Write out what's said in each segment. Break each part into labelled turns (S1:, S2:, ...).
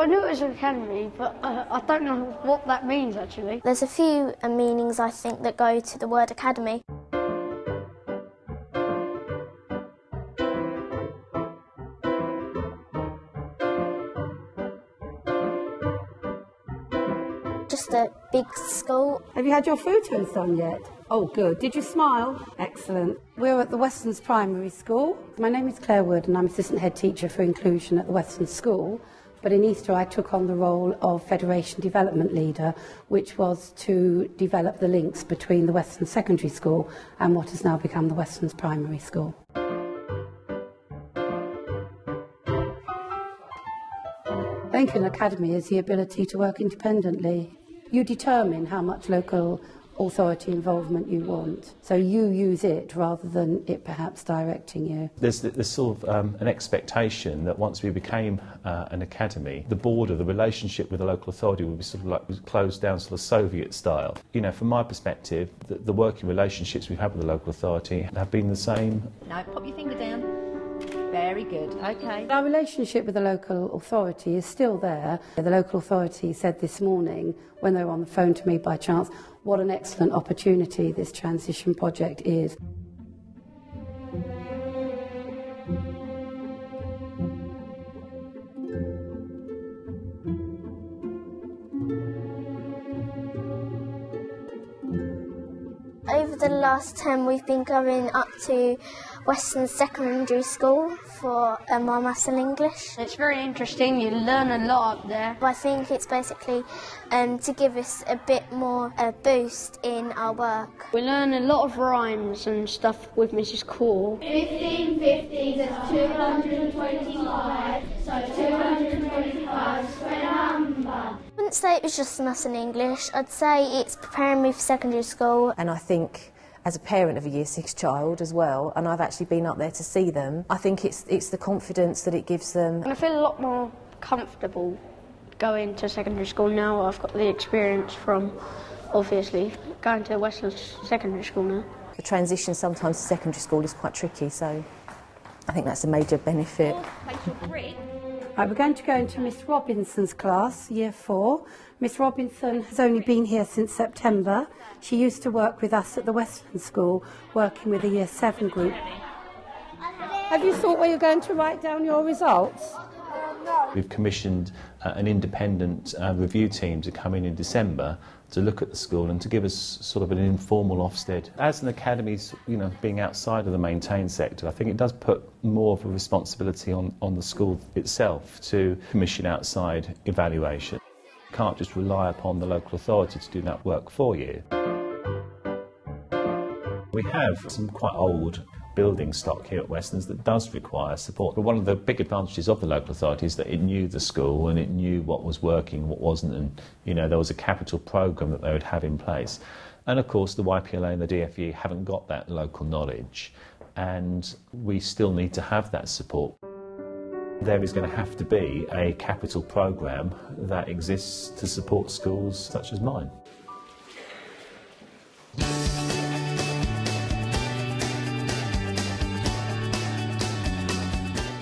S1: I knew it was an academy, but uh, I don't know what that means actually.
S2: There's a few uh, meanings I think that go to the word academy. Just a big school.
S3: Have you had your photos done yet? Oh, good. Did you smile? Excellent. We're at the Westlands Primary School. My name is Claire Wood and I'm Assistant Head Teacher for Inclusion at the Westlands School. But in Easter, I took on the role of Federation Development Leader, which was to develop the links between the Westlands Secondary School and what has now become the Westlands Primary School. Lincoln Academy is the ability to work independently. You determine how much local authority involvement you want. So you use it rather than it perhaps directing you.
S4: There's, there's sort of um, an expectation that once we became uh, an academy, the border, the relationship with the local authority would be sort of like closed down sort of Soviet style. You know, from my perspective, the, the working relationships we've had with the local authority have been the same.
S5: No, pop your finger down. Very good. Okay.
S3: Our relationship with the local authority is still there. The local authority said this morning, when they were on the phone to me by chance, what an excellent opportunity this transition project is.
S2: The last term, we've been going up to Westlands Secondary School for um, our maths and English.
S1: It's very interesting. You learn a lot up there.
S2: I think it's basically um, to give us a bit more uh, boost in our work.
S1: We learn a lot of rhymes and stuff with Mrs. Core.
S6: 1550 is 225, so 225 square number.
S2: I wouldn't say it was just maths and English. I'd say it's preparing me for secondary school.
S7: And I think as a parent of a year six child as well, and I've actually been up there to see them, I think it's, it's the confidence that it gives them.
S1: And I feel a lot more comfortable going to secondary school now. I've got the experience from, obviously, going to Westlands Secondary School now.
S7: The transition sometimes to secondary school is quite tricky, so I think that's a major benefit.
S3: Right, we're going to go into Miss Robinson's class, year four. Miss Robinson has only been here since September. She used to work with us at the Westland School, working with a year seven group. Have you thought where you're going to write down your results?
S4: We've commissioned uh, an independent uh, review team to come in in December to look at the school and to give us sort of an informal Ofsted. As an academy, you know, being outside of the maintained sector, I think it does put more of a responsibility on, on the school itself to commission outside evaluation. You can't just rely upon the local authority to do that work for you. We have some quite old building stock here at Westlands that does require support. But one of the big advantages of the local authority is that it knew the school and it knew what was working, what wasn't, and you know there was a capital programme that they would have in place. And of course, the YPLA and the DFE haven't got that local knowledge, and we still need to have that support. There is going to have to be a capital programme that exists to support schools such as mine.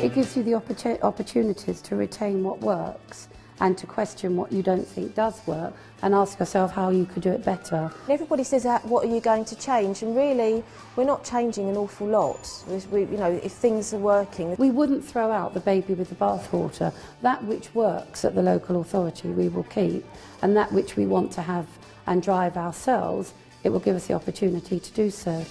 S3: It gives you the opportunities to retain what works and to question what you don't think does work and ask yourself how you could do it better.
S7: Everybody says, uh, what are you going to change? And really, we're not changing an awful lot. We, you know, if things are working.
S3: We wouldn't throw out the baby with the bathwater. That which works at the local authority we will keep and that which we want to have and drive ourselves, it will give us the opportunity to do so.